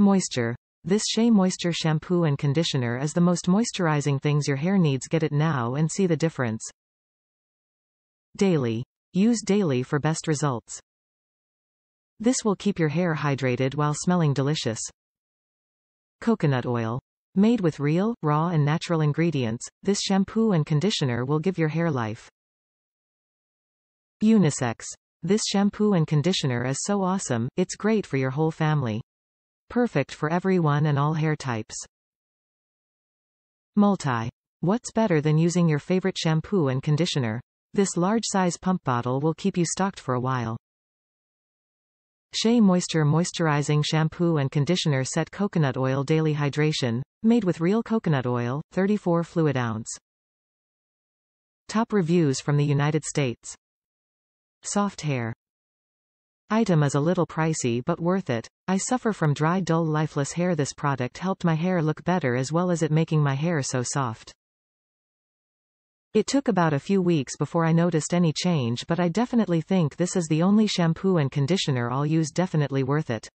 Moisture. This Shea Moisture shampoo and conditioner is the most moisturizing things your hair needs get it now and see the difference. Daily. Use daily for best results. This will keep your hair hydrated while smelling delicious. Coconut oil. Made with real, raw and natural ingredients, this shampoo and conditioner will give your hair life. Unisex. This shampoo and conditioner is so awesome, it's great for your whole family. Perfect for everyone and all hair types. Multi. What's better than using your favorite shampoo and conditioner? This large-size pump bottle will keep you stocked for a while. Shea Moisture Moisturizing Shampoo and Conditioner Set Coconut Oil Daily Hydration, made with real coconut oil, 34 fluid ounce. Top reviews from the United States. Soft hair. Item is a little pricey but worth it. I suffer from dry dull lifeless hair this product helped my hair look better as well as it making my hair so soft. It took about a few weeks before I noticed any change but I definitely think this is the only shampoo and conditioner I'll use definitely worth it.